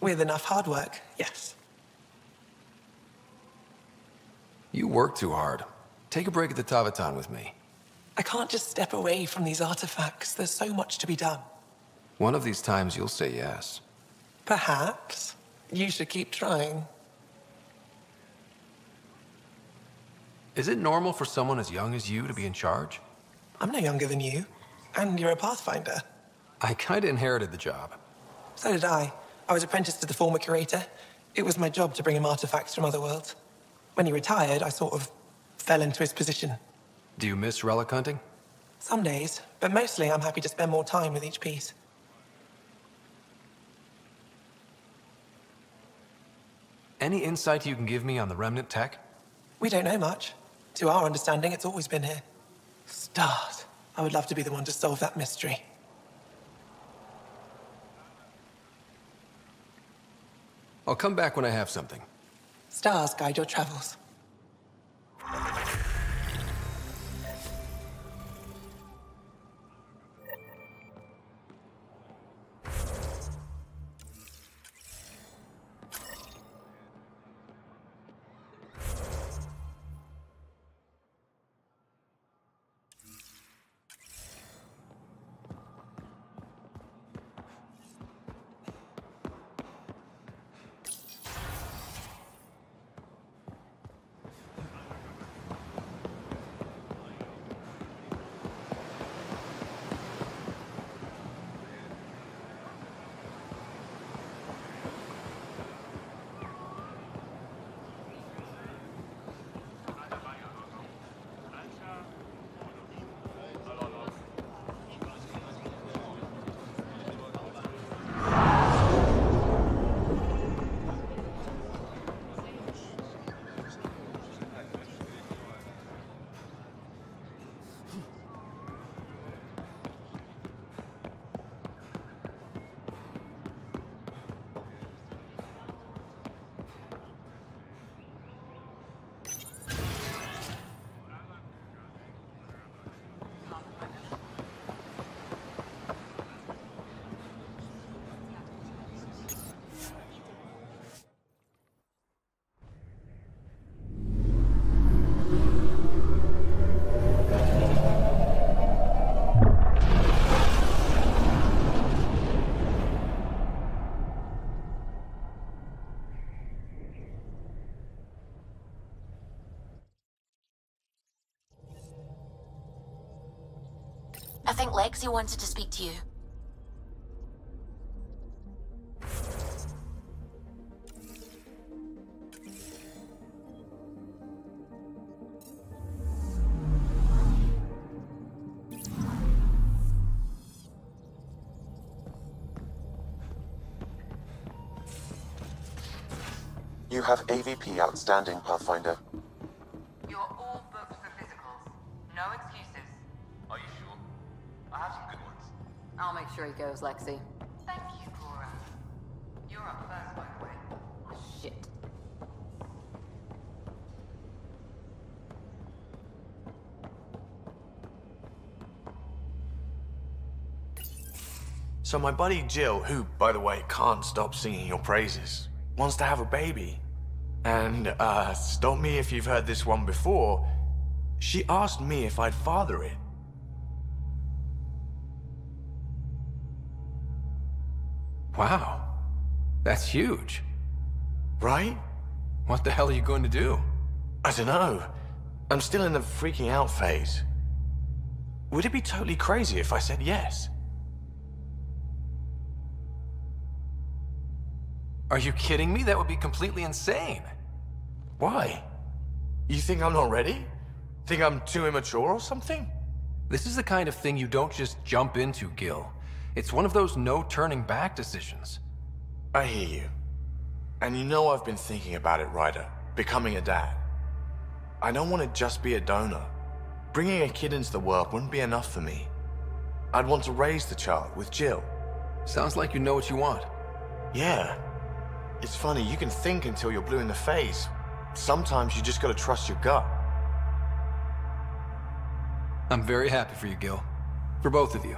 With enough hard work, yes. You work too hard. Take a break at the Tavetaan with me. I can't just step away from these artifacts. There's so much to be done. One of these times you'll say yes. Perhaps. You should keep trying. Is it normal for someone as young as you to be in charge? I'm no younger than you. And you're a Pathfinder. I kinda inherited the job. So did I. I was apprenticed to the former curator. It was my job to bring him artifacts from other worlds. When he retired, I sort of fell into his position. Do you miss relic hunting? Some days, but mostly I'm happy to spend more time with each piece. Any insight you can give me on the remnant tech? We don't know much. To our understanding, it's always been here. Stars. I would love to be the one to solve that mystery. I'll come back when I have something. Stars guide your travels. I think Lexi wanted to speak to you. You have AVP outstanding, Pathfinder. I'll make sure he goes, Lexi. Thank you, Cora. You're up first, by the way. Shit. So my buddy Jill, who, by the way, can't stop singing your praises, wants to have a baby. And, uh, stop me if you've heard this one before, she asked me if I'd father it. Wow. That's huge. Right? What the hell are you going to do? I don't know. I'm still in the freaking out phase. Would it be totally crazy if I said yes? Are you kidding me? That would be completely insane. Why? You think I'm not ready? Think I'm too immature or something? This is the kind of thing you don't just jump into, Gil. It's one of those no turning back decisions. I hear you. And you know I've been thinking about it, Ryder. Becoming a dad. I don't want to just be a donor. Bringing a kid into the world wouldn't be enough for me. I'd want to raise the child with Jill. Sounds like you know what you want. Yeah. It's funny, you can think until you're blue in the face. Sometimes you just gotta trust your gut. I'm very happy for you, Gil. For both of you.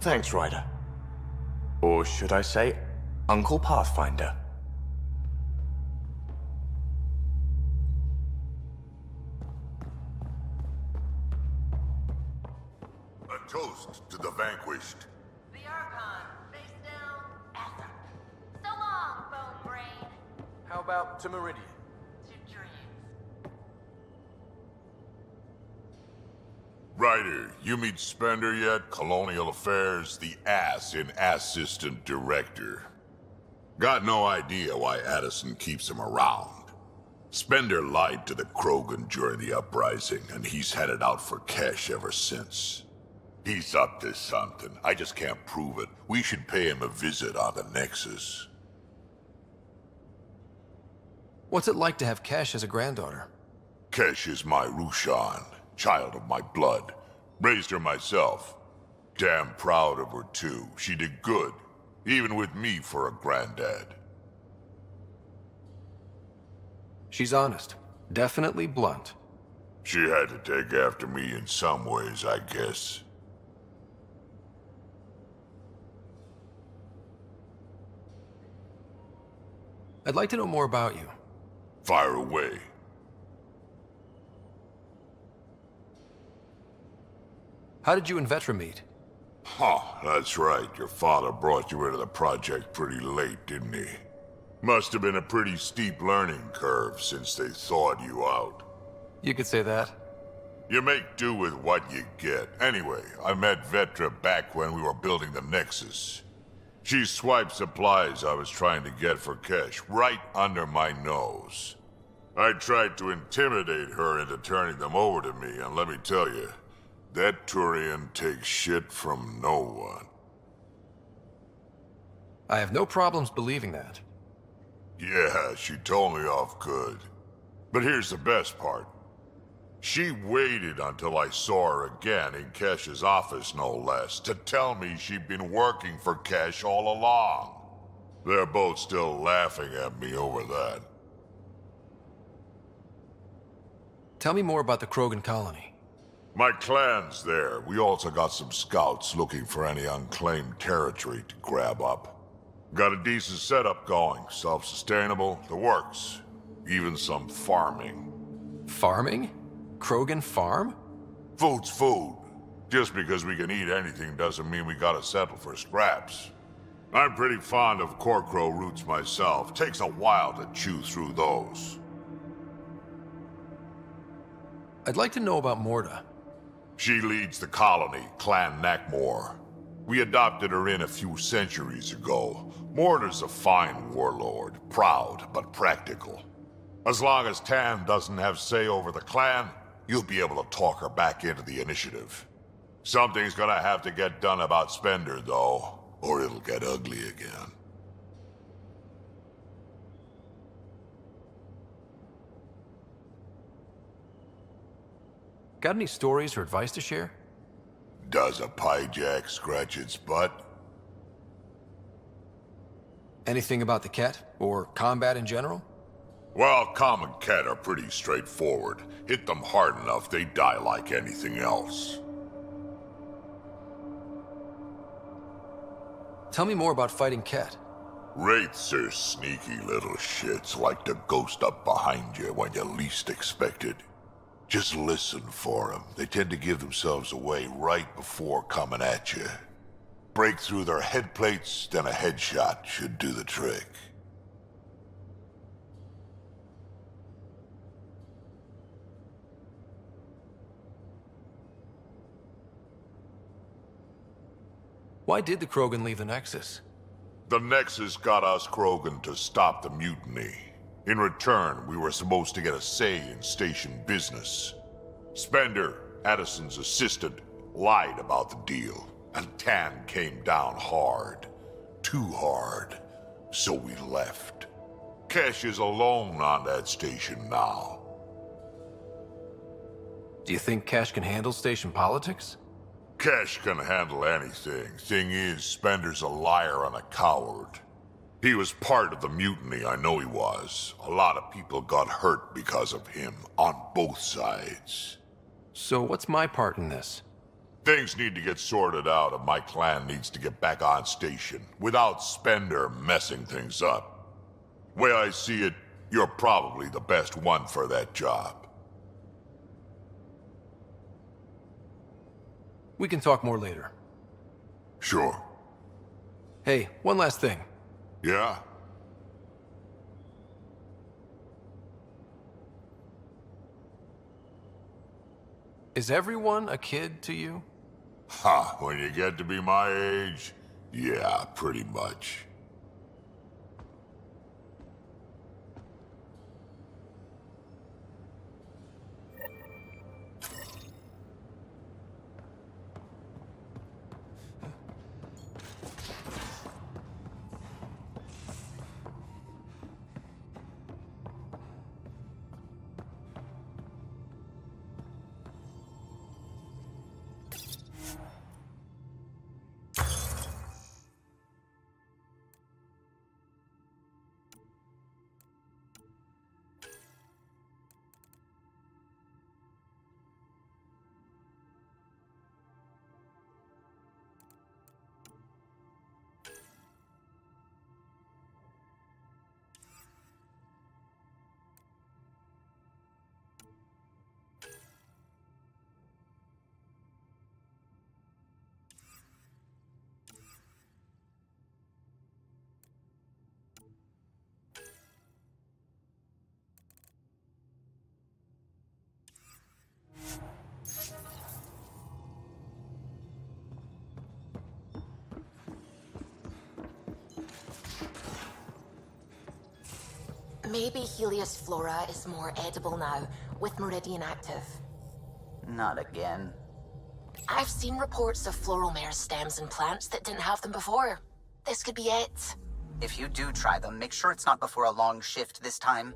Thanks, Ryder. Or should I say, Uncle Pathfinder. A toast to the vanquished. The Archon, face down, ass up. So long, bone brain. How about to Meridian? Ryder, you meet Spender yet? Colonial Affairs, the ass in Assistant Director. Got no idea why Addison keeps him around. Spender lied to the Krogan during the uprising, and he's headed out for Kesh ever since. He's up to something. I just can't prove it. We should pay him a visit on the Nexus. What's it like to have Kesh as a granddaughter? Kesh is my Rushan, child of my blood. Raised her myself. Damn proud of her too. She did good, even with me for a granddad. She's honest. Definitely blunt. She had to take after me in some ways, I guess. I'd like to know more about you. Fire away. How did you and Vetra meet? Huh, that's right. Your father brought you into the project pretty late, didn't he? Must have been a pretty steep learning curve since they thawed you out. You could say that. You make do with what you get. Anyway, I met Vetra back when we were building the Nexus. She swiped supplies I was trying to get for Kesh right under my nose. I tried to intimidate her into turning them over to me, and let me tell you, that Turian takes shit from no one. I have no problems believing that. Yeah, she told me off good. But here's the best part. She waited until I saw her again in Kesh's office, no less, to tell me she'd been working for Kesh all along. They're both still laughing at me over that. Tell me more about the Krogan colony. My clan's there. We also got some scouts looking for any unclaimed territory to grab up. Got a decent setup going, self-sustainable, the works. Even some farming. Farming? Krogan farm? Food's food. Just because we can eat anything doesn't mean we gotta settle for scraps. I'm pretty fond of Corcrow roots myself. Takes a while to chew through those. I'd like to know about Morda. She leads the colony, Clan Nakmor. We adopted her in a few centuries ago. Morda's a fine warlord, proud but practical. As long as Tann doesn't have say over the clan, you'll be able to talk her back into the initiative. Something's gonna have to get done about Spender, though, or it'll get ugly again. Got any stories or advice to share? Does a pyjak scratch its butt? Anything about the kett? Or combat in general? Well, common kett are pretty straightforward. Hit them hard enough, they die like anything else. Tell me more about fighting kett. Wraiths are sneaky little shits, like to ghost up behind you when you least expect it. Just listen for them. They tend to give themselves away right before coming at you. Break through their head plates, then a headshot should do the trick. Why did the Krogan leave the Nexus? The Nexus got us Krogan to stop the mutiny. In return, we were supposed to get a say in station business. Spender, Addison's assistant, lied about the deal, and Tann came down hard. Too hard. So we left. Kesh is alone on that station now. Do you think Kesh can handle station politics? Kesh can handle anything. Thing is, Spender's a liar and a coward. He was part of the mutiny, I know he was. A lot of people got hurt because of him, on both sides. So what's my part in this? Things need to get sorted out and my clan needs to get back on station without Spender messing things up. Way I see it, you're probably the best one for that job. We can talk more later. Sure. Hey, one last thing. Yeah? Is everyone a kid to you? Ha, when you get to be my age, yeah, pretty much. Maybe Heleus flora is more edible now, with Meridian active. Not again. I've seen reports of floral meristems and plants that didn't have them before. This could be it. If you do try them, make sure it's not before a long shift this time.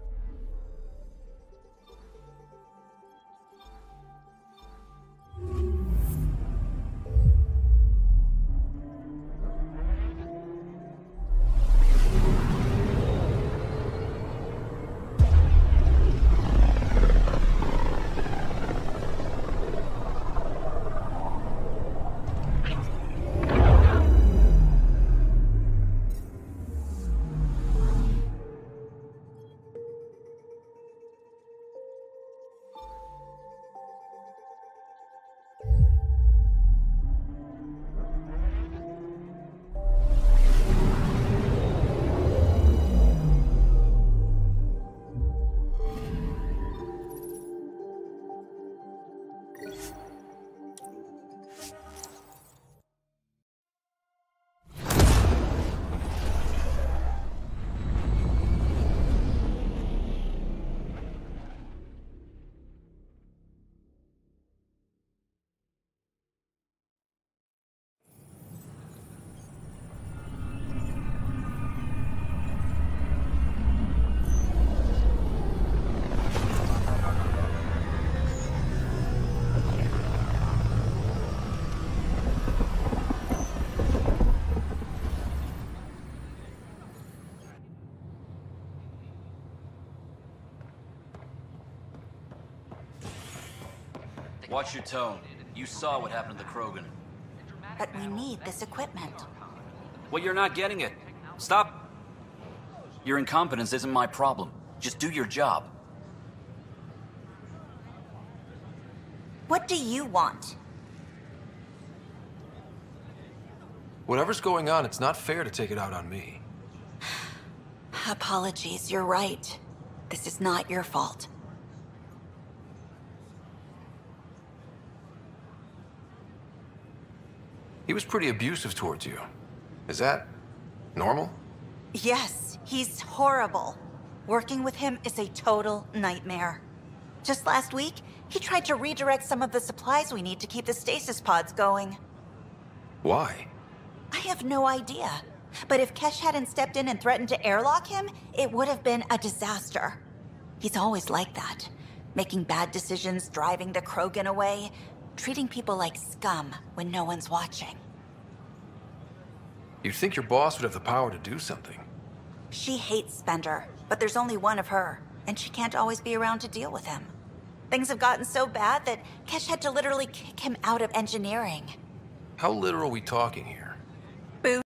Watch your tone. You saw what happened to the Krogan. But we need this equipment. Well, you're not getting it. Stop. Your incompetence isn't my problem. Just do your job. What do you want? Whatever's going on, it's not fair to take it out on me. Apologies, you're right. This is not your fault. He was pretty abusive towards you. Is that normal? Yes, he's horrible. Working with him is a total nightmare. Just last week, he tried to redirect some of the supplies we need to keep the stasis pods going. Why? I have no idea. But if Kesh hadn't stepped in and threatened to airlock him, it would have been a disaster. He's always like that. Making bad decisions, driving the Krogan away, treating people like scum when no one's watching. You'd think your boss would have the power to do something. She hates Spender, but there's only one of her, and she can't always be around to deal with him. Things have gotten so bad that Kesh had to literally kick him out of engineering. How literal are we talking here?